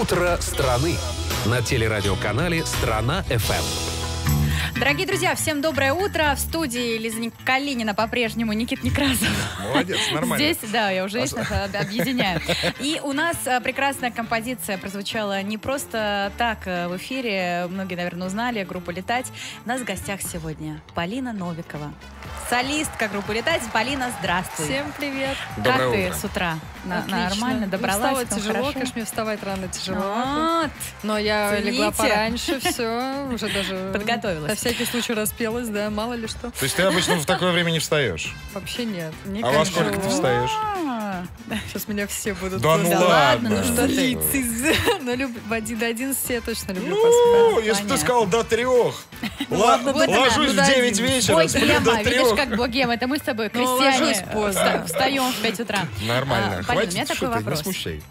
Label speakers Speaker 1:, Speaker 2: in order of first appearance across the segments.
Speaker 1: Утро страны на телерадиоканале Страна ФМ.
Speaker 2: Дорогие друзья, всем доброе утро. В студии Лиза Калинина по-прежнему Никит Некрасов.
Speaker 3: Молодец, нормально.
Speaker 2: Здесь, да, я уже вечно объединяю. И у нас э, прекрасная композиция прозвучала не просто так э, в эфире. Многие, наверное, узнали группу «Летать». У нас в гостях сегодня Полина Новикова. Солистка группы «Летать». Полина, здравствуй.
Speaker 4: Всем привет.
Speaker 2: Как
Speaker 3: Доброе
Speaker 2: ты
Speaker 3: утро.
Speaker 2: с утра? На-
Speaker 4: Отлично.
Speaker 2: Нормально,
Speaker 4: Ну,
Speaker 2: добралась?
Speaker 4: Встала
Speaker 2: там
Speaker 4: тяжело,
Speaker 2: хорошо?
Speaker 4: конечно, мне вставать рано тяжело.
Speaker 2: Вот.
Speaker 4: Но я
Speaker 2: Цените.
Speaker 4: легла пораньше, все, уже даже...
Speaker 2: Подготовилась.
Speaker 4: Всякий случай распелась, да, мало ли что.
Speaker 3: То есть ты обычно в такое время не встаешь?
Speaker 4: Вообще нет.
Speaker 3: А во сколько ты встаешь?
Speaker 2: А,
Speaker 4: Сейчас меня все будут...
Speaker 3: Да ну
Speaker 2: ладно, ну что
Speaker 4: Но люб- в один до 11 я точно люблю
Speaker 3: Ну,
Speaker 4: поспать.
Speaker 3: если бы ты сказал до трех. Ложусь
Speaker 4: ну,
Speaker 3: в
Speaker 4: до
Speaker 3: 9
Speaker 4: один.
Speaker 3: вечера, сплю
Speaker 2: Богема,
Speaker 3: до
Speaker 2: видишь,
Speaker 3: трех.
Speaker 2: как богема. Это мы с тобой,
Speaker 4: Ну,
Speaker 2: крестьяне,
Speaker 4: ложусь поздно.
Speaker 2: вста- встаем в 5 утра.
Speaker 3: Нормально.
Speaker 2: А,
Speaker 3: Хватит,
Speaker 2: у меня такой
Speaker 3: что ты, не смущай.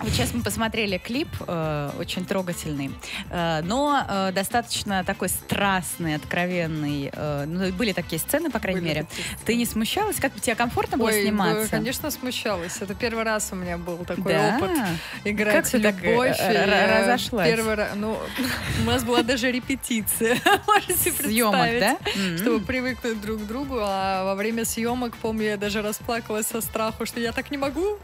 Speaker 2: Вот сейчас мы посмотрели клип, э, очень трогательный, э, но э, достаточно такой страстный, откровенный. э, ну, были такие сцены, по крайней
Speaker 4: Были
Speaker 2: мере. Ты не смущалась? Как тебе комфортно было
Speaker 4: Ой,
Speaker 2: сниматься?
Speaker 4: ну, конечно, смущалась. Это первый раз у меня был такой
Speaker 2: Да?
Speaker 4: опыт играть
Speaker 2: Как так, э,
Speaker 4: любовь.
Speaker 2: э,
Speaker 4: и,
Speaker 2: р- разошлась?
Speaker 4: Первый раз, ну, у нас была даже репетиция, можете
Speaker 2: Съемок, да?
Speaker 4: Чтобы привыкнуть друг к другу, а во время съемок, помню, я даже расплакалась со страху, что я так не могу.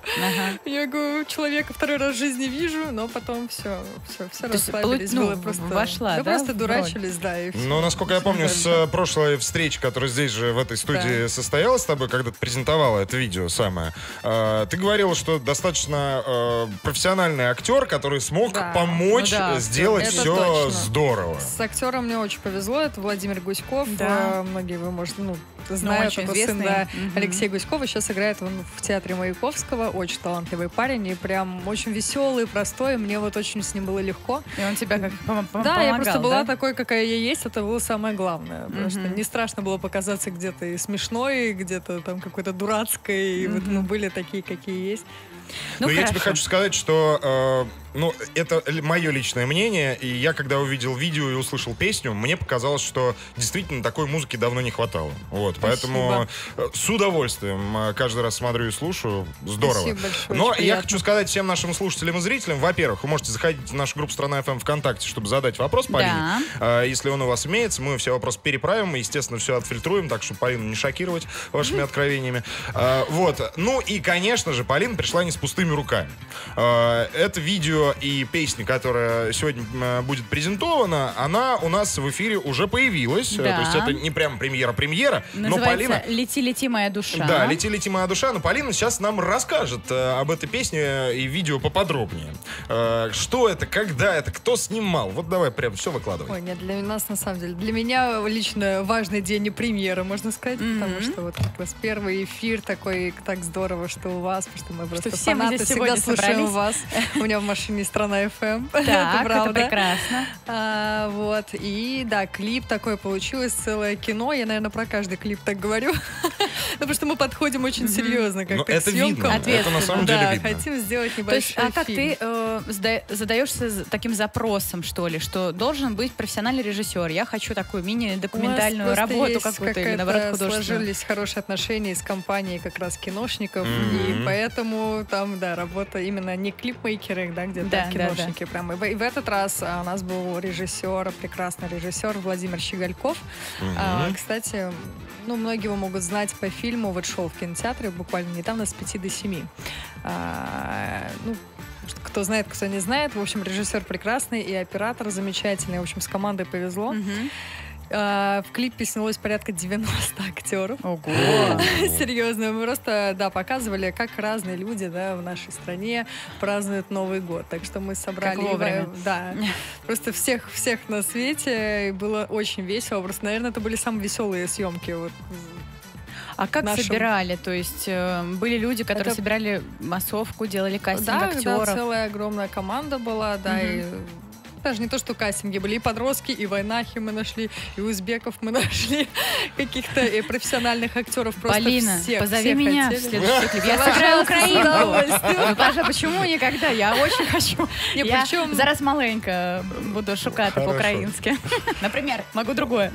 Speaker 4: Я говорю, человека второй раз в жизни вижу, но потом все, все, все
Speaker 2: То
Speaker 4: расслабились.
Speaker 2: ну,
Speaker 4: было просто,
Speaker 2: вошла,
Speaker 4: да,
Speaker 2: да,
Speaker 4: просто дурачились, да, и всё.
Speaker 3: Ну, насколько я помню, с э, прошлой встречи, которая здесь же, в этой студии состоялась с тобой, когда ты презентовала это видео самое, э, ты говорила, что достаточно э, профессиональный актер, который смог
Speaker 4: Да.
Speaker 3: помочь
Speaker 2: Ну да,
Speaker 3: сделать
Speaker 4: это
Speaker 3: все
Speaker 4: точно.
Speaker 3: здорово.
Speaker 4: С актером мне очень повезло. Это Владимир Гуськов.
Speaker 2: Да.
Speaker 4: Многие вы, может, ну, знают.
Speaker 2: очень
Speaker 4: это
Speaker 2: известный.
Speaker 4: сын да,
Speaker 2: Мгм.
Speaker 4: Алексей Гуськова. Сейчас играет он в театре Маяковского. Очень талантливый парень. И прям очень веселый, простой. Мне вот очень с ним было легко.
Speaker 2: И он тебя как пом- пом-
Speaker 4: да, я просто была
Speaker 2: да?
Speaker 4: такой, какая я есть. Это было самое главное. Потому что
Speaker 2: Мгм.
Speaker 4: не страшно было показаться где-то и смешной, и где-то там какой-то дурацкой. И вот мы были такие, какие есть.
Speaker 2: Ну,
Speaker 3: Но я тебе
Speaker 2: хорошо.
Speaker 3: хочу сказать, что э, ну, это мое личное мнение, и я, когда увидел видео и услышал песню, мне показалось, что действительно такой музыки давно не хватало. Вот, поэтому э, с удовольствием э, каждый раз смотрю и слушаю. Здорово.
Speaker 4: Спасибо большое,
Speaker 3: Но я
Speaker 4: приятно.
Speaker 3: хочу сказать всем нашим слушателям и зрителям, во-первых, вы можете заходить в нашу группу «Страна ФМ» ВКонтакте, чтобы задать вопрос Полине.
Speaker 2: Да.
Speaker 3: Э, Если он у вас имеется, мы все вопросы переправим, и, естественно, все отфильтруем, так что Полину не шокировать вашими откровениями. Вот. Ну и, конечно же, Полина пришла не с пустыми руками. Это видео и песня, которая сегодня э, будет презентована, она у нас в эфире уже появилась. Э,
Speaker 2: Да.
Speaker 3: То есть это не прям премьера-премьера, но Полина...
Speaker 2: «Лети, лети, моя душа».
Speaker 3: Да, «Лети, лети, моя душа», но Полина сейчас нам расскажет э, об этой песне и видео поподробнее. Э, что это, когда это, кто снимал? Вот давай прям все выкладывай.
Speaker 4: Ой, нет, для нас на самом деле. Для меня лично важный день и премьера, можно сказать, потому
Speaker 2: Мгм.
Speaker 4: что вот как раз первый эфир такой, так здорово, что у вас, потому что мы просто
Speaker 2: все мы
Speaker 4: фанаты,
Speaker 2: здесь
Speaker 4: всегда слушаем
Speaker 2: собрались.
Speaker 4: вас. У меня в машине страна FM.
Speaker 2: Так, это
Speaker 4: правда.
Speaker 2: прекрасно.
Speaker 4: А, вот, и да, клип такой получилось, целое кино. Я, наверное, про каждый клип так говорю. Ну, потому что мы подходим очень серьезно, как
Speaker 3: Ну,
Speaker 4: к
Speaker 3: это
Speaker 4: съемкам.
Speaker 3: видно, это на самом деле
Speaker 4: Да,
Speaker 3: видно.
Speaker 4: хотим сделать
Speaker 2: То есть,
Speaker 4: небольшой
Speaker 2: а как
Speaker 4: фильм.
Speaker 2: ты э, зада- задаешься таким запросом, что ли, что должен быть профессиональный режиссер? Я хочу такую мини-документальную работу какую-то или, наоборот, художественную.
Speaker 4: Сложились хорошие отношения с компанией как раз киношников, и поэтому там, да, работа именно не клипмейкеры, да, где-то
Speaker 2: Да,
Speaker 4: а
Speaker 2: да,
Speaker 4: киношники прям. И в, и в этот раз а, у нас был режиссер, прекрасный режиссер Владимир Щегольков. А, кстати, ну, многие его могут знать по фильму, вот шел в кинотеатре буквально недавно с 5 до 7. А, ну, кто знает, кто не знает. В общем, режиссер прекрасный и оператор замечательный. В общем, с командой повезло. А, в клипе снялось порядка 90 актеров.
Speaker 2: Ого.
Speaker 4: Серьезно, мы просто, да, показывали, как разные люди, да, в нашей стране празднуют Новый год. Так что мы собрали,
Speaker 2: Как вовремя.
Speaker 4: да, просто всех, всех на свете, и было очень весело. Просто, наверное, это были самые веселые съемки. Вот.
Speaker 2: А как
Speaker 4: нашем-
Speaker 2: собирали? То есть э, были люди, которые
Speaker 4: Это-
Speaker 2: собирали массовку, делали кастинг
Speaker 4: Да,
Speaker 2: актеров?
Speaker 4: да, целая огромная команда была, да,
Speaker 2: Мгм.
Speaker 4: и даже не то, что кастинги были, и подростки, и войнахи мы нашли, и узбеков мы нашли, каких-то э, профессиональных актеров. Просто
Speaker 2: Полина,
Speaker 4: всех,
Speaker 2: позови
Speaker 4: всех
Speaker 2: меня в
Speaker 4: хотели.
Speaker 2: следующий клип. Я сыграю
Speaker 4: с
Speaker 2: Украинку.
Speaker 4: удовольствием.
Speaker 2: Ну, Паша, почему никогда? Я очень хочу.
Speaker 4: Не,
Speaker 2: Я
Speaker 4: причем-
Speaker 2: зараз маленько буду шукати
Speaker 3: Хорошо.
Speaker 2: по-українськи. Например, могу другое.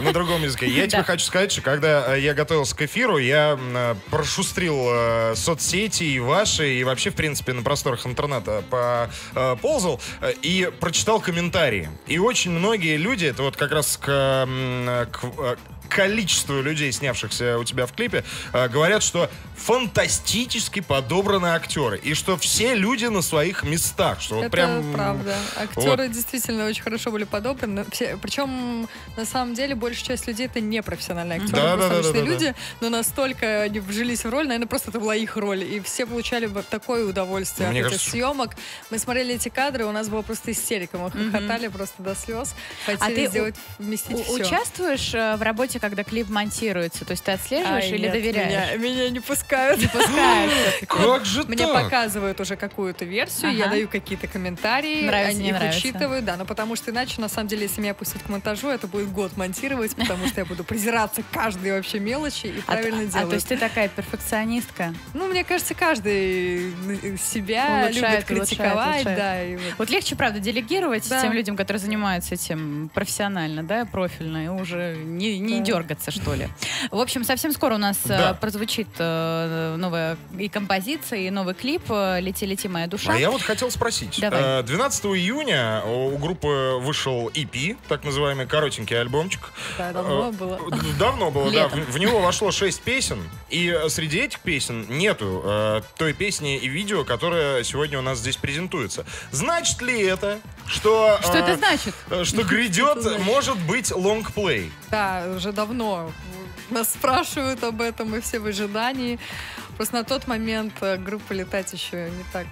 Speaker 3: На другом языке. Я тебе хочу сказать, что когда э, я готовился к эфиру, я э, прошустрил соцсети и ваши, и вообще, в принципе, на просторах интернета поползал и прочитал комментарии. И очень многие люди, это вот как раз к, э, к, количеству людей, снявшихся у тебя в клипе, э, говорят, что фантастически подобраны актеры. И что все люди на своих местах. Что вот
Speaker 4: Это
Speaker 3: прям...
Speaker 4: правда. Актеры действительно очень хорошо были подобраны. Все, причем, на самом деле, большая часть людей это не профессиональные актеры,
Speaker 3: Да, да, да,
Speaker 4: обычные
Speaker 3: да, да,
Speaker 4: люди, но настолько они вжились в роль, наверное, просто это была их роль. И все получали вот такое удовольствие
Speaker 3: Мне
Speaker 4: от этих
Speaker 3: кажется,
Speaker 4: съемок. Мы смотрели эти кадры, у нас была просто истерика. Мы хохотали просто до слез. Хотели
Speaker 2: ты у-
Speaker 4: сделать, вместить
Speaker 2: У-
Speaker 4: все.
Speaker 2: Участвуешь э, в работе, когда клип монтируется? То есть ты отслеживаешь или доверяешь?
Speaker 4: Меня, меня не пускают.
Speaker 2: Не пускаешь.
Speaker 3: Как же
Speaker 4: Мне показывают уже какую-то версию, я даю какие-то комментарии,
Speaker 2: Нравится,
Speaker 4: они
Speaker 2: не
Speaker 4: их
Speaker 2: нравится.
Speaker 4: учитывают, да, но потому что иначе, на самом деле, если меня пустить к монтажу, это будет год монтировать, потому что я буду презираться каждой вообще мелочи и
Speaker 2: А,
Speaker 4: правильно
Speaker 2: а,
Speaker 4: делать.
Speaker 2: то есть ты такая перфекционистка?
Speaker 4: Ну, мне кажется, каждый э, себя любит критиковать, да. вот.
Speaker 2: Легче, правда, делегировать тем людям, которые занимаются этим профессионально, да, профильно, и уже не, дергаться, что ли. В общем, совсем скоро у нас э,
Speaker 3: Да.
Speaker 2: прозвучит э, новая и композиция, и новый клип э, «Лети, лети, моя душа».
Speaker 3: А я вот хотел спросить.
Speaker 2: Давай.
Speaker 3: Э, 12 июня у группы вышел EP, так называемый коротенький альбомчик.
Speaker 4: Да, давно
Speaker 3: Э,
Speaker 4: было.
Speaker 3: Давно было, да. В, в него вошло 6 песен, и э, среди этих песен нету э, той песни и видео, которая сегодня у нас здесь презентуется. Значит ли это, что...
Speaker 2: Что
Speaker 3: э,
Speaker 2: это значит?
Speaker 3: э, Что грядет, может быть, лонгплей.
Speaker 4: Да, уже давно нас спрашивают об этом, мы все в ожидании. Просто на тот момент э, группа «Летать» еще не так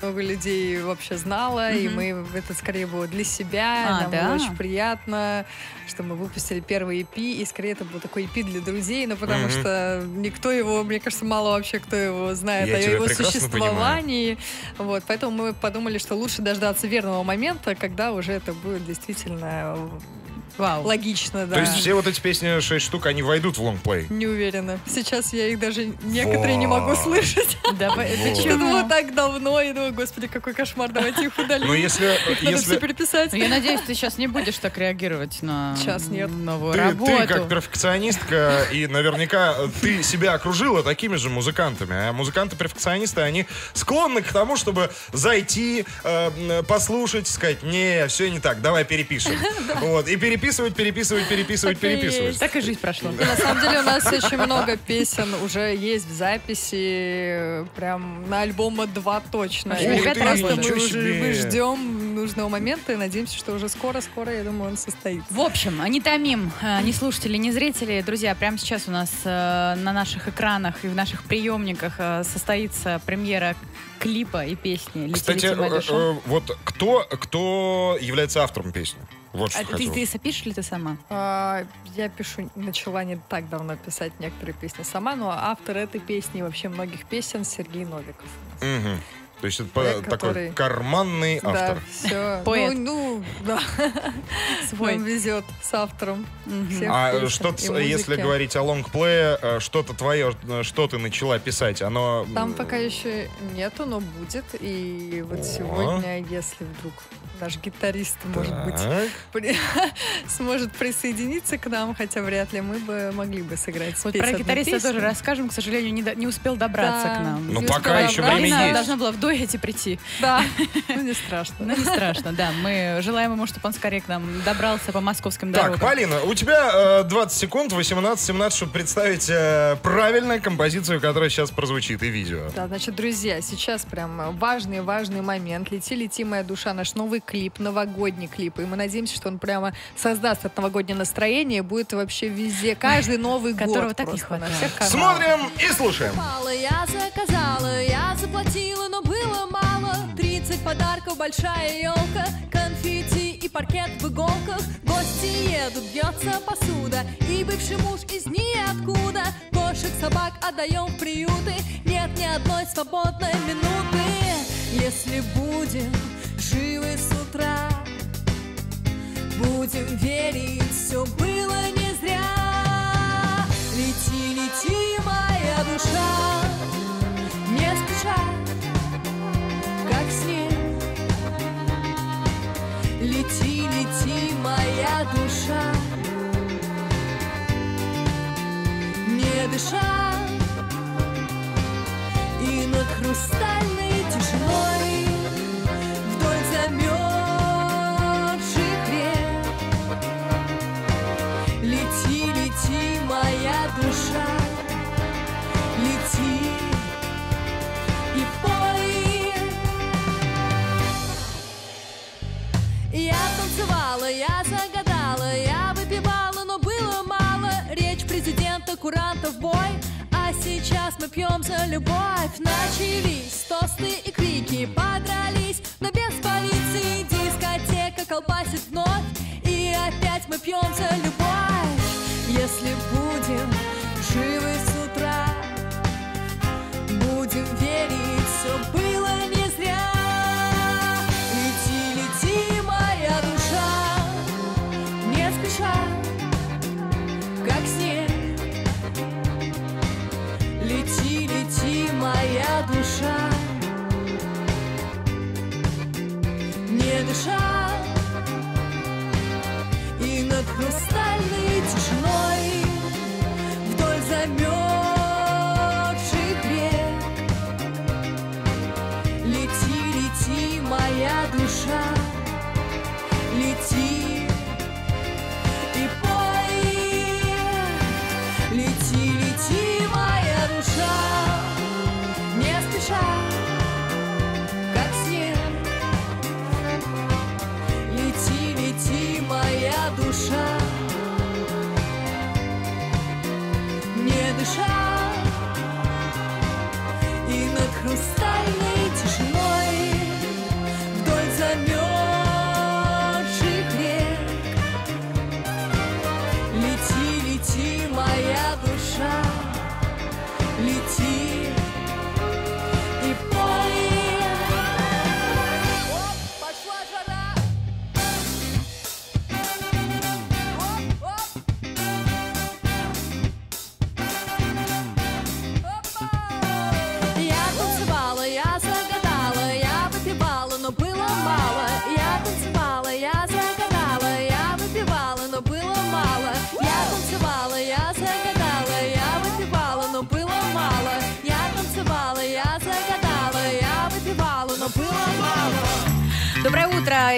Speaker 4: много людей вообще знала, и
Speaker 2: Мгм.
Speaker 4: мы это скорее было для себя,
Speaker 2: А,
Speaker 4: нам
Speaker 2: да?
Speaker 4: было очень приятно, что мы выпустили первый EP, и скорее это был такой EP для друзей, но потому
Speaker 3: Мгм.
Speaker 4: что никто его, мне кажется, мало вообще кто его знает
Speaker 3: Я
Speaker 4: о его существовании. Вот, поэтому мы подумали, что лучше дождаться верного момента, когда уже это будет действительно
Speaker 2: Вау.
Speaker 4: логично, да.
Speaker 3: То есть все вот эти песни, 6 штук, они войдут в лонгплей.
Speaker 4: Не уверена. Сейчас я их даже некоторые не могу слышать.
Speaker 2: Да, почему?
Speaker 4: было так давно, и думаю, господи, какой кошмар, давайте их удалим.
Speaker 3: Но если...
Speaker 4: Надо все
Speaker 3: если...
Speaker 4: переписать.
Speaker 2: Ну, я надеюсь, ты сейчас не будешь так реагировать на
Speaker 4: Сейчас нет.
Speaker 2: новую
Speaker 3: Ты,
Speaker 2: работу.
Speaker 3: ты как перфекционистка, и наверняка ты себя окружила такими же музыкантами. А музыканты-перфекционисты, они склонны к тому, чтобы зайти, э, послушать, сказать, не, все не так, давай перепишем. Вот, и переписывать, переписывать, переписывать,
Speaker 4: Так
Speaker 3: переписывать.
Speaker 2: Так и жизнь прошла.
Speaker 4: И на самом деле у нас очень много песен уже есть в записи, прям на альбома два точно.
Speaker 2: Ух
Speaker 4: И
Speaker 2: ты,
Speaker 4: просто мы уже мы ждем нужного момента и надеемся, что уже скоро-скоро, я думаю, он состоится.
Speaker 2: В общем, не томим, э, ни слушатели, ни зрители. Друзья, прямо сейчас у нас э, на наших экранах и в наших приемниках э, состоится премьера клипа и песни «Лети,
Speaker 3: Кстати,
Speaker 2: лети,
Speaker 3: э,
Speaker 2: душа».
Speaker 3: э, вот кто, кто является автором песни? Вот что
Speaker 2: А ты,
Speaker 3: хотел.
Speaker 2: ты сопишешь ли ты сама?
Speaker 4: А, Я пишу, начала не так давно писать некоторые песни сама, но автор этой песни и вообще многих песен Сергей Новиков.
Speaker 3: Мгм. То есть это по-
Speaker 4: Человек,
Speaker 3: такой
Speaker 4: который-
Speaker 3: карманный автор.
Speaker 4: Да, все.
Speaker 2: Поэт.
Speaker 4: Ну, ну, да.
Speaker 2: Свой.
Speaker 4: Нам везет с автором. Всех
Speaker 3: А что-то,
Speaker 4: и музыки.
Speaker 3: если говорить о лонгплее, э, что-то твое, э, что ты начала писать, оно...
Speaker 4: Там пока еще нету, но будет. И вот
Speaker 3: О.
Speaker 4: сегодня, если вдруг наш гитарист, может быть,
Speaker 3: Так.
Speaker 4: при- сможет присоединиться к нам, хотя вряд ли мы бы могли бы сыграть
Speaker 2: Вот про гитариста
Speaker 4: песню.
Speaker 2: тоже расскажем, к сожалению, не, до- не успел добраться
Speaker 4: Да.
Speaker 2: к нам.
Speaker 3: Ну, пока еще время
Speaker 2: Полина
Speaker 3: есть.
Speaker 2: должна была дуэте прийти.
Speaker 4: Да, ну не страшно.
Speaker 2: Ну, не страшно, да. Мы желаем ему, чтобы он скорее к нам добрался по московским
Speaker 3: Так,
Speaker 2: дорогам.
Speaker 3: Полина, у тебя э, 20 секунд, 18-17, чтобы представить э, правильно композицию, которая сейчас прозвучит, и видео.
Speaker 4: Да, значит, друзья, сейчас прям важный-важный момент. «Лети, лети, моя душа», наш новый клип, новогодний клип. И мы надеемся, что он прямо создаст это новогоднее настроение, будет вообще везде, каждый Новый год.
Speaker 2: Которого так не хватает.
Speaker 3: Смотрим и слушаем.
Speaker 5: Я заказала, я заплатила, но было мало 30 подарков, большая елка Конфетти и паркет в иголках Гости едут, бьется посуда И бывший муж из ниоткуда Кошек, собак отдаем в приюты Нет ни одной свободной минуты Если будем
Speaker 4: живы с утра. Будем верить, все было не зря. Лети, лети, моя душа, не спеша,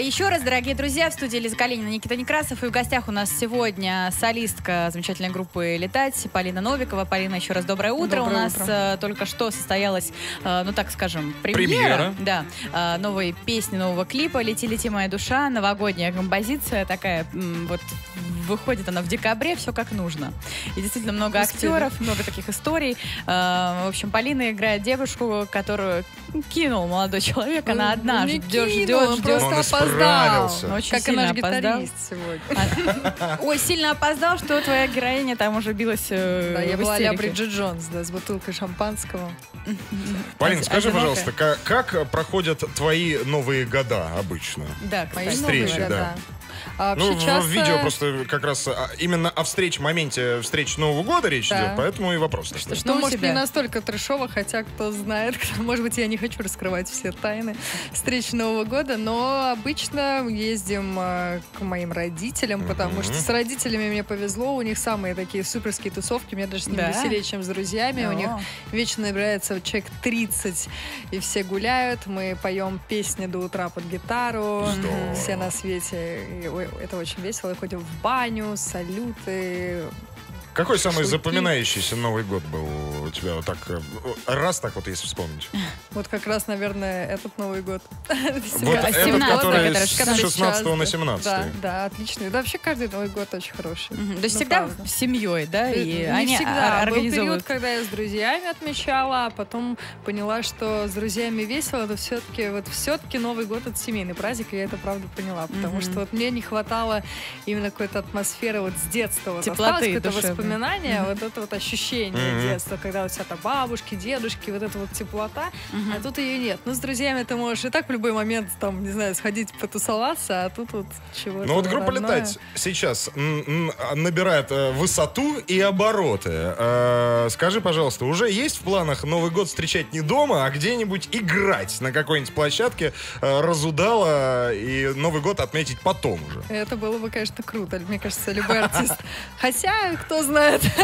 Speaker 2: еще раз, дорогие друзья. В студии Лиза Калинина, Никита Некрасов. И в гостях у нас сегодня солистка замечательной группы «Летать» Полина Новикова. Полина, еще раз доброе утро.
Speaker 6: Доброе
Speaker 2: у нас
Speaker 6: утро.
Speaker 2: э, только что состоялась, э, ну так скажем, премьера.
Speaker 3: Премьера.
Speaker 2: Да, э, новой песни, нового клипа «Лети, лети, моя душа». Новогодняя композиция такая, вот выходит она в декабре, все как нужно. И действительно много
Speaker 6: Успели.
Speaker 2: актеров, много таких историй. В общем, Полина играет девушку, которую кинул молодой человек. Она одна ждет,
Speaker 6: кинул,
Speaker 2: ждет,
Speaker 6: он
Speaker 2: ждет.
Speaker 6: просто
Speaker 3: Он
Speaker 6: опоздал.
Speaker 2: Ну, очень
Speaker 6: как и наш
Speaker 2: опоздал.
Speaker 6: гитарист сегодня.
Speaker 2: Ой, сильно опоздал, что твоя героиня там уже билась э,
Speaker 6: Да, я была а-ля
Speaker 2: истерике.
Speaker 6: Бриджит Джонс, да, с бутылкой шампанского.
Speaker 3: Полин, скажи, пожалуйста, ка- как, проходят твои новые года обычно?
Speaker 2: Да,
Speaker 6: Мои новые
Speaker 3: да.
Speaker 6: года. А
Speaker 3: Ну,
Speaker 6: вообще
Speaker 3: в- в видео просто как раз а, именно о встрече, моменте встречи Нового года речь
Speaker 6: Да.
Speaker 3: идет, поэтому и вопрос такой.
Speaker 6: Что,
Speaker 2: Ну, у
Speaker 6: может, не настолько трешово, хотя кто знает, кто- может быть, я не хочу раскрывать все тайны встречи Нового года, но обычно ездим э, к моим родителям, потому что с родителями мне повезло, у них самые такие суперские тусовки, мне даже с ними
Speaker 2: Да?
Speaker 6: веселее, чем с друзьями, у
Speaker 2: О.
Speaker 6: них вечно набирается человек 30, и все гуляют, мы поем песни до утра под гитару,
Speaker 3: Здорово.
Speaker 6: все на свете, и, это очень весело, ходим в баню, салюты,
Speaker 3: Какой самый запоминающийся Новый год был у тебя? Вот так, э, раз так вот, если вспомнить.
Speaker 6: Вот как раз, наверное, этот Новый год.
Speaker 3: Вот этот,
Speaker 2: 17-й,
Speaker 3: который
Speaker 2: который
Speaker 3: с
Speaker 2: который
Speaker 3: 16 на
Speaker 6: сейчас,
Speaker 3: 17
Speaker 6: Да, да, отличный. Да, вообще каждый Новый год очень хороший.
Speaker 2: То есть
Speaker 6: Ну,
Speaker 2: всегда
Speaker 6: правда.
Speaker 2: с семьей, да? И
Speaker 6: не
Speaker 2: они
Speaker 6: всегда. Был период, когда я с друзьями отмечала, а потом поняла, что с друзьями весело, но все-таки вот все-таки Новый год это семейный праздник, и я это правда поняла, потому что вот мне не хватало именно какой-то атмосферы вот с детства. Вот
Speaker 2: Теплоты душевной.
Speaker 4: Воспоминания, вот это вот ощущение детства, когда у тебя там бабушки, дедушки, вот эта вот теплота, а тут ее нет. Ну, с друзьями ты можешь и так в любой момент, там, не знаю, сходить потусоваться, а тут вот чего-то
Speaker 3: Ну вот группа. «Летать» сейчас м, набирает э, высоту и обороты. Э, Скажи, пожалуйста, уже есть в планах Новый год встречать не дома, а где-нибудь играть на какой-нибудь площадке э, разудала и Новый год отметить потом уже?
Speaker 4: Это было бы, конечно, круто. Мне кажется, любой артист. Хотя, кто знает,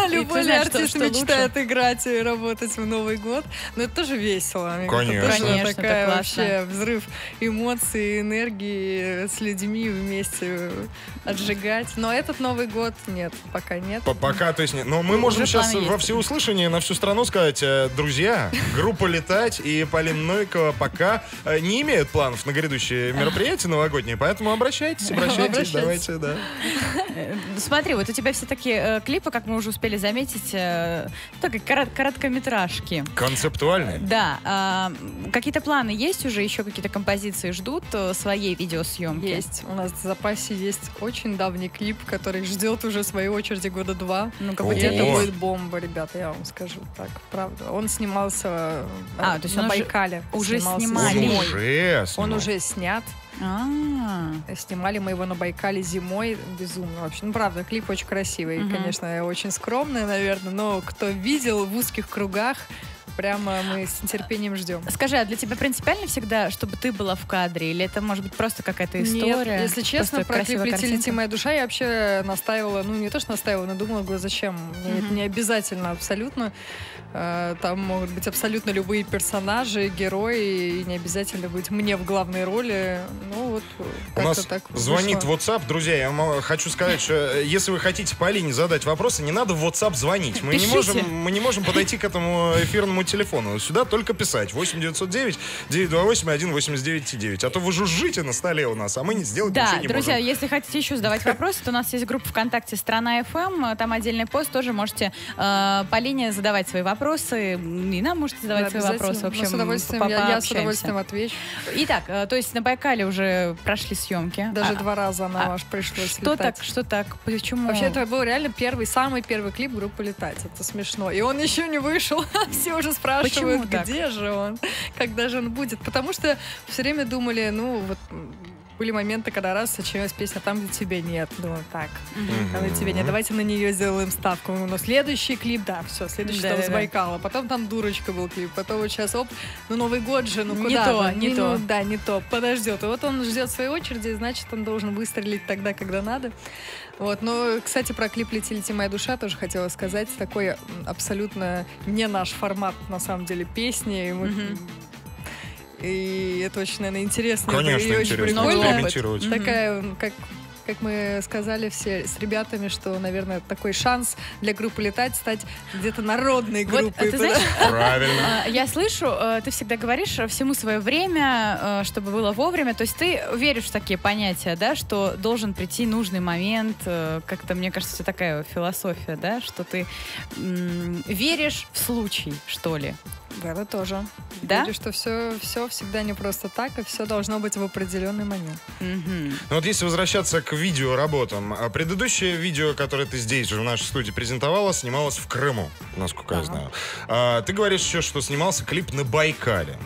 Speaker 4: любой ли
Speaker 2: знает, что-
Speaker 4: артист
Speaker 2: что
Speaker 4: мечтает играть и работать в Новый год. Но это тоже весело.
Speaker 3: Конечно.
Speaker 4: точно
Speaker 2: Конечно, это
Speaker 4: такая
Speaker 2: классно.
Speaker 4: вообще взрыв эмоций, энергии с людьми вместе отжигать. Но этот Новый год нет, пока нет.
Speaker 3: По- Пока, то есть, не- но мы
Speaker 2: Уже
Speaker 3: можем сейчас
Speaker 2: планы
Speaker 3: во
Speaker 2: есть.
Speaker 3: всеуслышание на всю страну сказать, э, друзья, группа «Летать» и Полина Нойкова пока э, не имеют планов на грядущие мероприятия новогодние, поэтому обращайтесь, обращайтесь,
Speaker 4: Обращайтесь.
Speaker 3: давайте, да.
Speaker 2: Э, Смотри, вот у тебя все такие э, клипы, как мы уже успели заметить, э, такие корот- короткометражки.
Speaker 3: Концептуальный.
Speaker 2: Да, м, какие-то планы есть уже, еще какие-то композиции ждут э, своей видеосъемки?
Speaker 4: Есть. У нас в запасе есть очень давний клип, который ждет уже своей очереди года два.
Speaker 3: О.
Speaker 4: И
Speaker 2: поделись.
Speaker 4: это будет бомба, ребята, я вам скажу. Так, правда. Он снимался э,
Speaker 2: А, то есть
Speaker 4: на
Speaker 2: он уже-
Speaker 4: Байкале.
Speaker 2: уже
Speaker 4: Снимался
Speaker 2: снимали.
Speaker 3: Он уже
Speaker 4: Он уже снят.
Speaker 2: А,
Speaker 4: Снимали мы его на Байкале зимой. Безумно вообще. Ну, правда, клип очень красивый.
Speaker 2: Мгм.
Speaker 4: Конечно, очень скромный, наверное, но кто видел в узких кругах, прямо мы с нетерпением ждем.
Speaker 2: Скажи, а для тебя принципиально всегда, чтобы ты была в кадре? Или это может быть просто какая-то история?
Speaker 4: Нет, если честно, про «Лети, моя душа» я вообще настаивала, ну, не то, что настаивала, но думала, говорю, зачем? Мне это не обязательно абсолютно. Э, Там могут быть абсолютно любые персонажи, герои, и не обязательно быть мне в главной роли. Ну, вот
Speaker 3: У
Speaker 4: как-то
Speaker 3: нас
Speaker 4: так
Speaker 3: звонит
Speaker 4: вышло.
Speaker 3: WhatsApp. Друзья, я вам хочу сказать, что э, если вы хотите Полине задать вопросы, не надо в WhatsApp звонить. Мы не, можем, мы не можем подойти к этому эфирному телефону. Сюда только писать. 8 909 928 189 9. А то вы жужжите на столе у нас, а мы не сделать
Speaker 2: Да,
Speaker 3: ничего не
Speaker 2: друзья,
Speaker 3: можем.
Speaker 2: если хотите еще задавать вопросы, то у нас есть группа ВКонтакте «Страна ФМ», там отдельный пост, тоже можете э, Полине задавать свои вопросы, и нам можете задавать
Speaker 4: Да,
Speaker 2: свои вопросы. В
Speaker 4: Ну,
Speaker 2: общем,
Speaker 4: с удовольствием, я, я с удовольствием отвечу.
Speaker 2: Итак, э, то есть на Байкале уже прошли съемки.
Speaker 4: Даже
Speaker 2: А,
Speaker 4: два раза на
Speaker 2: а
Speaker 4: ваш пришлось
Speaker 2: Что
Speaker 4: летать.
Speaker 2: так, что так, почему?
Speaker 4: Вообще, это был реально первый, самый первый клип группы «Летать». Это смешно. И он еще не вышел. Все уже спрашивают,
Speaker 2: Почему так?
Speaker 4: где же он, когда же он будет. Потому что все время думали, ну, вот были моменты, когда раз сочинилась песня «Там, где тебя нет». Думаю, так,
Speaker 2: Мгм.
Speaker 4: там, где тебя нет, давайте на нее сделаем ставку. Но следующий клип, да, все, следующий там с. Байкала. Потом там «Дурочка» был клип. Потом вот сейчас, оп, ну, Новый год же, ну,
Speaker 2: Не
Speaker 4: куда
Speaker 2: то,
Speaker 4: же?
Speaker 2: не
Speaker 4: Ну,
Speaker 2: то.
Speaker 4: да, не то. Подождет. И вот он ждет своей очереди, значит, он должен выстрелить тогда, когда надо. Вот, но, кстати, про клип «Лети, лети, моя душа» тоже хотела сказать. Такой абсолютно не наш формат, на самом деле, песни. И, мы-
Speaker 2: Мгм.
Speaker 4: и это очень, наверное, интересно.
Speaker 3: Конечно,
Speaker 4: и очень
Speaker 3: интересно.
Speaker 2: Новый
Speaker 4: прикольно. Такая, как как мы сказали все с ребятами, что, наверное, такой шанс для группы «Летать» стать где-то народной
Speaker 2: Вот,
Speaker 4: группой.
Speaker 2: ты знаешь,
Speaker 3: Правильно.
Speaker 2: А, Я слышу, э, ты всегда говоришь э, всему свое время, э, чтобы было вовремя. То есть ты веришь в такие понятия, да, что должен прийти нужный момент. Как-то, мне кажется, это такая философия, да, что ты м, веришь в случай, что ли.
Speaker 4: Это тоже.
Speaker 2: Да?
Speaker 4: Верю, что все, все всегда не просто так, и все должно быть в определенный момент.
Speaker 2: Мгм.
Speaker 3: Ну вот если возвращаться к видеоработам, а предыдущее видео, которое ты здесь же в нашей студии презентовала, снималось в Крыму, насколько я
Speaker 4: Да.
Speaker 3: знаю. А, ты говоришь еще, что снимался клип на Байкале.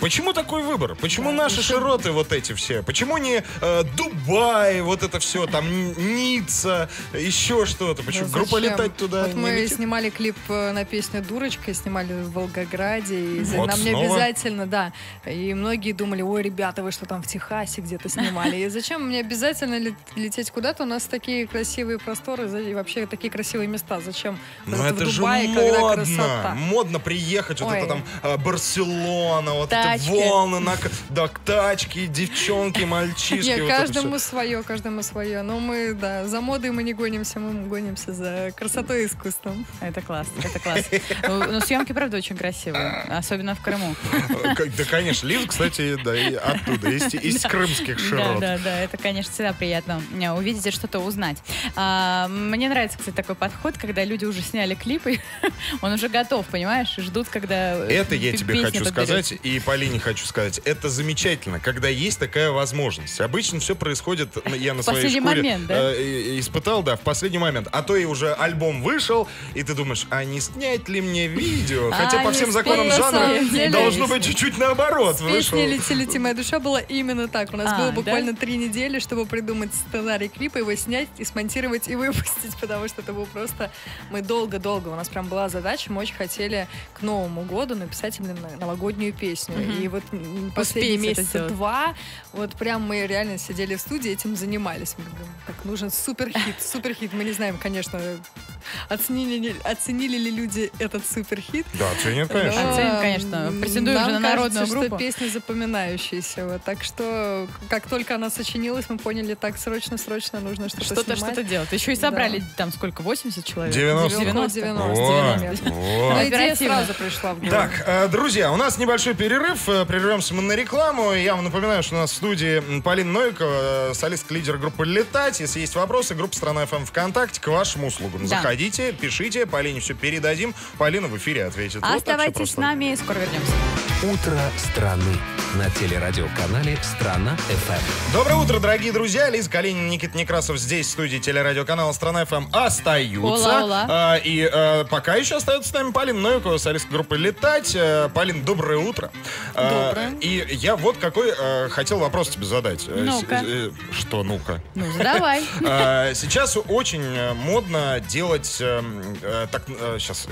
Speaker 3: Почему такой выбор? Почему наши широты вот эти все? Почему не э, Дубай, вот это все, там Ницца, еще что-то? Почему
Speaker 4: Ну,
Speaker 3: группа летать туда
Speaker 4: Вот
Speaker 3: не
Speaker 4: мы
Speaker 3: летит?
Speaker 4: снимали клип э, на песню «Дурочка», снимали в Волгограде, и
Speaker 3: Вот
Speaker 4: нам не
Speaker 3: снова?
Speaker 4: обязательно, да. И многие думали, ой, ребята, вы что там в Техасе где-то снимали? И зачем мне обязательно лет- лететь куда-то? У нас такие красивые просторы и вообще такие красивые места. Зачем?
Speaker 3: Ну
Speaker 4: Вот
Speaker 3: это
Speaker 4: в
Speaker 3: же
Speaker 4: Дубае, когда
Speaker 3: модно.
Speaker 4: красота.
Speaker 3: Модно приехать, вот
Speaker 4: Ой.
Speaker 3: это там э, Барселона, вот
Speaker 2: Тачки.
Speaker 3: Эти волны, на, да, тачки, девчонки, мальчишки.
Speaker 4: Нет,
Speaker 3: вот
Speaker 4: каждому свое, каждому свое. Но мы, да, за модой мы не гонимся, мы гонимся за красотой и искусством.
Speaker 2: Это классно, это классно. Ну, ну, съемки, правда, очень красивые, особенно в Крыму.
Speaker 3: Да, конечно, Лиза, кстати, да, и оттуда, из, из крымских
Speaker 2: Да,
Speaker 3: широт.
Speaker 2: да, да, это, конечно, всегда приятно э, увидеть и что-то узнать. А, мне нравится, кстати, такой подход, когда люди уже сняли клипы, он уже готов, понимаешь, и ждут, когда э,
Speaker 3: Это я тебе хочу сказать. И, по- Полине хочу сказать. Это замечательно, когда есть такая возможность. Обычно все происходит, ну, я на
Speaker 2: В
Speaker 3: своей
Speaker 2: последний
Speaker 3: шкуре
Speaker 2: момент, да?
Speaker 3: э, испытал, да, в последний момент. А то и уже альбом вышел, и ты думаешь, а не снять ли мне видео? Хотя
Speaker 2: А
Speaker 3: по всем законам жанра
Speaker 4: деле.
Speaker 3: должно быть чуть-чуть наоборот. Вышел.
Speaker 4: Песня «Лети, лети, моя душа» была именно так. У нас
Speaker 2: А,
Speaker 4: было
Speaker 2: да?
Speaker 4: буквально три недели, чтобы придумать сценарий клипа, его снять и смонтировать и выпустить, потому что это было просто... Мы долго-долго, у нас прям была задача, мы очень хотели к Новому году написать именно новогоднюю песню.
Speaker 2: Мгм.
Speaker 4: И вот последние
Speaker 2: Успеть
Speaker 4: месяца два, вот прям мы реально сидели в студии, этим занимались. Мы говорим, так, нужен суперхит, суперхит. Мы не знаем, конечно, оценили, ли- оценили ли люди этот суперхит,
Speaker 3: Да, ценят, конечно.
Speaker 4: но,
Speaker 2: Оценим, конечно.
Speaker 4: м,
Speaker 2: Претендуем
Speaker 4: нам
Speaker 2: же на народную
Speaker 4: кажется,
Speaker 2: группу.
Speaker 4: что песня запоминающаяся. Вот. Так что, как только она сочинилась, мы поняли, так срочно-срочно нужно что-то
Speaker 2: Что-то, что-то делать. Еще и собрали там сколько, 80 человек?
Speaker 3: 90.
Speaker 2: 90.
Speaker 4: 90.
Speaker 3: Вот,
Speaker 2: 90.
Speaker 3: вот.
Speaker 4: Идея сразу пришла в голову.
Speaker 3: Так, э, друзья, у нас небольшой перерыв. Э, Прервемся мы на рекламу. Я вам напоминаю, что у нас в студии Полина Новикова, э, солистка-лидер группы «Летать». Если есть вопросы, группа «Страна ФМ» ВКонтакте к вашим услугам.
Speaker 2: Да.
Speaker 3: Заходите, пишите, Полине все передадим. Полина в эфире ответит. Вот так всё
Speaker 2: Оставайтесь с нами, скоро вернемся.
Speaker 1: Утро страны на телерадиоканале «Страна ФМ».
Speaker 3: Доброе утро, дорогие друзья. Лиза Калинин, Никита Некрасов здесь, в студии телерадиоканала «Страна ФМ» остаются.
Speaker 2: Ола, ола.
Speaker 3: А, и э, пока еще остается с нами Полина Новикова, солистка группы «Летать». Э, Полин, доброе утро. А,
Speaker 4: Доброе.
Speaker 3: и я вот какой э, хотел вопрос тебе задать. Э,
Speaker 2: Ну-ка.
Speaker 3: что, ну-ка?
Speaker 2: Ну, задавай.
Speaker 3: А, Сейчас очень модно делать, э, э, так, сейчас,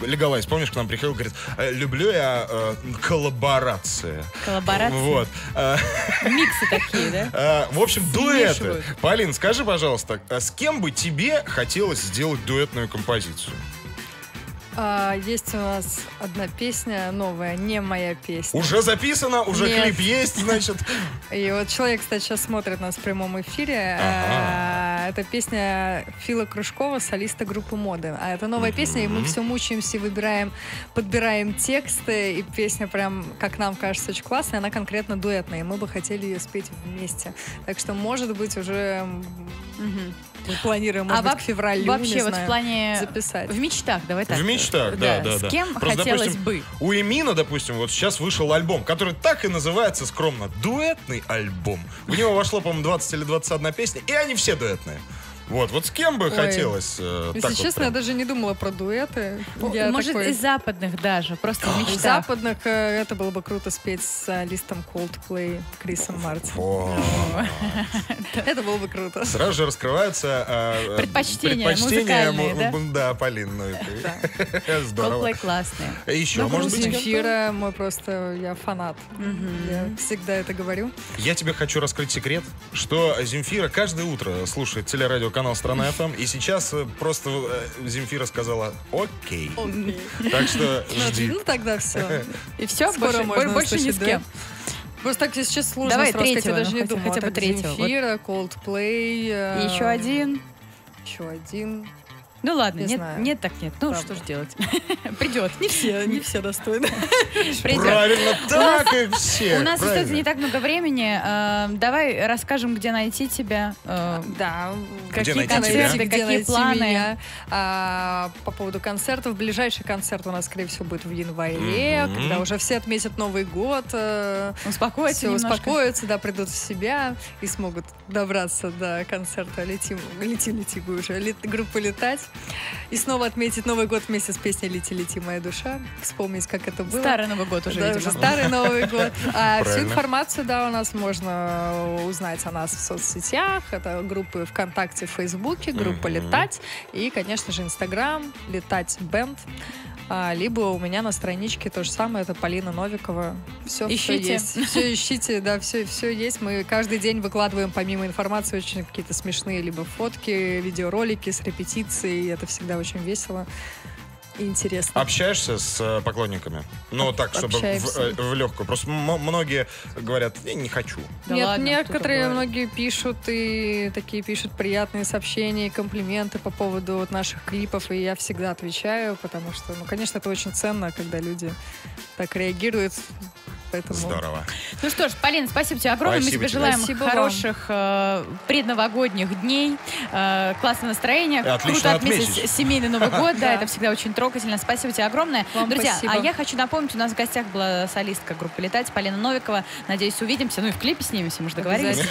Speaker 3: Легалайз, помнишь, к нам приходил, говорит, «Э, люблю я э, коллаборации.
Speaker 2: Коллаборации.
Speaker 3: Вот. А,
Speaker 2: Миксы такие, да?
Speaker 3: В общем, дуэты. Полин, скажи, пожалуйста, с кем бы тебе хотелось сделать дуэтную композицию?
Speaker 4: А, есть у нас одна песня новая, не моя песня.
Speaker 3: Уже записано, уже
Speaker 4: Нет.
Speaker 3: клип есть, значит.
Speaker 4: И вот человек, кстати, сейчас смотрит нас в прямом эфире. Это песня Фила Кружкова, солиста группы Моды. А это новая песня, и мы все мучаемся, выбираем, подбираем тексты. И песня прям, как нам кажется, очень классная. Она конкретно дуэтная, и мы бы хотели ее спеть вместе. Так что, может быть, уже
Speaker 2: Мгм.
Speaker 4: Мы планируем, может
Speaker 2: А
Speaker 4: быть, к февралю,
Speaker 2: Вообще,
Speaker 4: не
Speaker 2: вот в
Speaker 4: знаю,
Speaker 2: плане...
Speaker 4: записать.
Speaker 2: В мечтах, давай так.
Speaker 3: В мечтах, да, да, да.
Speaker 2: С кем
Speaker 3: Просто,
Speaker 2: хотелось
Speaker 3: допустим,
Speaker 2: бы?
Speaker 3: У Эмина, допустим, вот сейчас вышел альбом, который так и называется скромно «Дуэтный альбом». В него вошло, по-моему, 20 или 21 песня, и они все дуэтные. Вот, вот с кем бы
Speaker 4: Ой.
Speaker 3: хотелось э,
Speaker 4: Если
Speaker 3: так вот
Speaker 4: честно,
Speaker 3: прям?
Speaker 4: я даже не думала про дуэты. Я
Speaker 2: Может,
Speaker 4: такой-
Speaker 2: из западных даже, просто в
Speaker 4: Из западных э, это было бы круто спеть с солистом Coldplay Крисом Мартином. Это было бы круто.
Speaker 3: Сразу же раскрываются э,
Speaker 2: Предпочтения
Speaker 3: предпочтения
Speaker 2: музыкальные, да?
Speaker 3: да, Полин, ну это здорово.
Speaker 2: Coldplay классные.
Speaker 3: Еще, может быть?
Speaker 4: Земфира, мой просто, я фанат. Я всегда это говорю.
Speaker 3: Я тебе хочу раскрыть секрет, что Земфира каждое утро слушает телерадиоканал «Страна ФМ», и сейчас э, просто э, Земфира сказала «Окей». Так что
Speaker 4: Ну,
Speaker 3: жди.
Speaker 4: Ну, тогда все.
Speaker 2: И все,
Speaker 4: Скоро
Speaker 2: больше,
Speaker 4: можно
Speaker 2: больше ни с кем.
Speaker 4: Просто так сейчас сложно
Speaker 2: Давай
Speaker 4: сразу
Speaker 2: третьего,
Speaker 4: я даже не думала.
Speaker 2: хотя бы третьего.
Speaker 4: Земфира, Coldplay. Э,
Speaker 2: еще один.
Speaker 4: Еще один.
Speaker 2: Ну ладно,
Speaker 4: Не
Speaker 2: нет,
Speaker 4: знаю.
Speaker 2: нет так нет. Ну
Speaker 4: Правда.
Speaker 2: что ж делать? Придет.
Speaker 4: Не все, не все достойны.
Speaker 2: Придет.
Speaker 3: Правильно, так и все.
Speaker 2: У нас остается не так много времени. Э, Давай расскажем, где найти тебя. э,
Speaker 4: Да.
Speaker 2: Какие концерты, какие планы?
Speaker 4: А, по поводу концертов. Ближайший концерт у нас, скорее всего, будет в январе, когда уже все отметят Новый год. э,
Speaker 2: немножко.
Speaker 4: успокоятся, да, придут в себя и смогут добраться до концерта «Летим, лети, лети» бы уже, группы «Летать». И снова отметить Новый год вместе с песней «Лети, лети, моя душа», вспомнить, как это было.
Speaker 2: Старый Новый год уже,
Speaker 4: Да,
Speaker 2: видимо.
Speaker 4: уже старый Новый год. А всю информацию, да, у нас можно узнать о нас в соцсетях. Это группы ВКонтакте, в Фейсбуке, группа. «Летать». И, конечно же, Инстаграм, «Летать Бенд». А, либо у меня на страничке то же самое, это Полина Новикова. Все,
Speaker 2: Ищите.
Speaker 4: есть. Все ищите, да, все, все есть. Мы каждый день выкладываем, помимо информации, очень какие-то смешные либо фотки, видеоролики с репетицией. Это всегда очень весело и интересно.
Speaker 3: Общаешься с э, поклонниками? Ну, так, чтобы в,
Speaker 4: Общаемся.
Speaker 3: э, в легкую. Просто многие говорят, я не хочу.
Speaker 2: Да
Speaker 4: Нет,
Speaker 2: ладно,
Speaker 4: некоторые многие пишут и такие пишут приятные сообщения, и комплименты по поводу вот наших клипов, и я всегда отвечаю, потому что, ну, конечно, это очень ценно, когда люди так реагируют. Поэтому...
Speaker 3: Здорово.
Speaker 2: Ну что ж, Полина, спасибо тебе огромное.
Speaker 3: Спасибо
Speaker 2: Мы тебе желаем
Speaker 4: Спасибо
Speaker 2: хороших э, предновогодних дней, э, классного настроения,
Speaker 3: отлично
Speaker 2: круто отметить
Speaker 3: отметить.
Speaker 2: семейный Новый год. Да, это всегда очень трогательно. Спасибо тебе огромное.
Speaker 4: Вам
Speaker 2: Друзья,
Speaker 4: спасибо.
Speaker 2: а я хочу напомнить, у нас в гостях была солистка группы «Летать» Полина Новикова. Надеюсь, увидимся. Ну и в клипе снимемся, мы же договорились.